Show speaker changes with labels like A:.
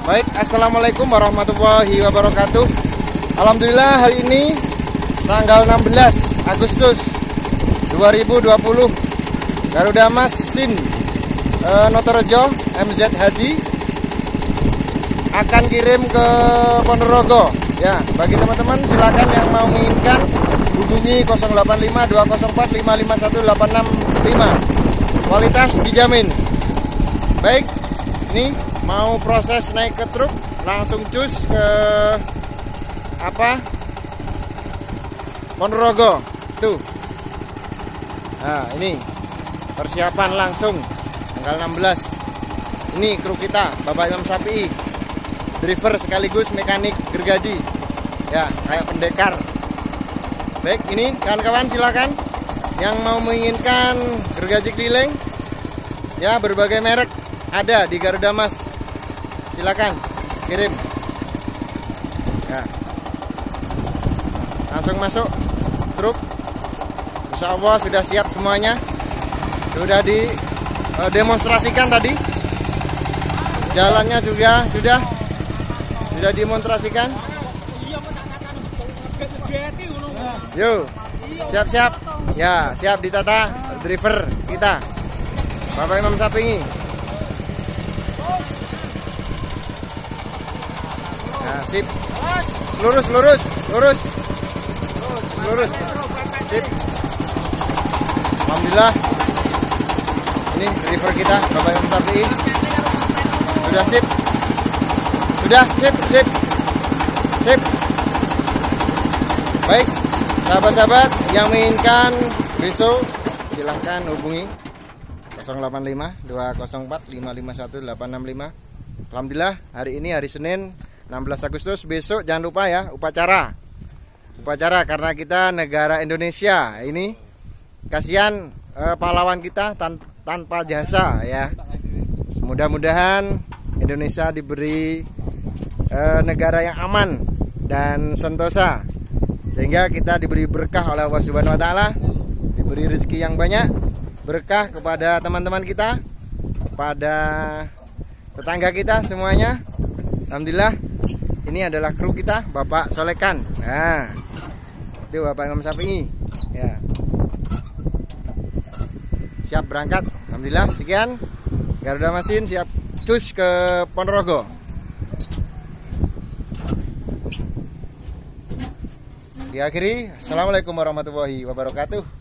A: Baik, Assalamualaikum warahmatullahi wabarakatuh. Alhamdulillah hari ini Tanggal 16 Agustus 2020 Garuda Mas Sin e, Notorejo MZ Hadi Akan kirim ke Ponorogo. Ya, bagi teman-teman silakan yang mau menginginkan Hubungi 085 204 551 865 Kualitas dijamin. Baik, ini mau proses naik ke truk langsung cus ke apa? Ponorogo. Tuh. Nah ini. Persiapan langsung. Tanggal 16 ini kru kita Bapak Imam Sapi. Driver sekaligus mekanik gergaji. Ya kayak pendekar. Baik ini kawan-kawan silakan. Yang mau menginginkan gergaji keliling ya berbagai merek ada di Garuda Mas silakan kirim. Ya. Langsung masuk truk Insya Allah sudah siap semuanya. Sudah di uh, demonstrasikan tadi. Jalannya sudah sudah. Sudah demonstrasikan yuk siap-siap. Ya siap ditata driver kita. Bapak Imam Sapingi Nah, sip. Lurus, lurus, lurus. Lurus. Sip. Alhamdulillah. Ini driver kita, Bapak Imam Sapi. Sudah sip. Sudah sip, sip. Sip. Baik, sahabat-sahabat yang menginginkan besok silahkan hubungi 085 204 551 865 Alhamdulillah hari ini hari Senin 16 Agustus besok jangan lupa ya upacara. Upacara karena kita negara Indonesia. Ini kasihan eh, pahlawan kita tan tanpa jasa ya. Mudah-mudahan Indonesia diberi eh, negara yang aman dan sentosa. Sehingga kita diberi berkah oleh Allah Subhanahu wa taala diberi rezeki yang banyak berkah kepada teman-teman kita kepada tetangga kita semuanya. Alhamdulillah ini adalah kru kita Bapak Solekan. Nah itu Bapak Imam Sapi ya. Siap berangkat Alhamdulillah. Sekian. Garuda Masin siap cus ke Ponorogo. Diakhiri. Assalamualaikum warahmatullahi wabarakatuh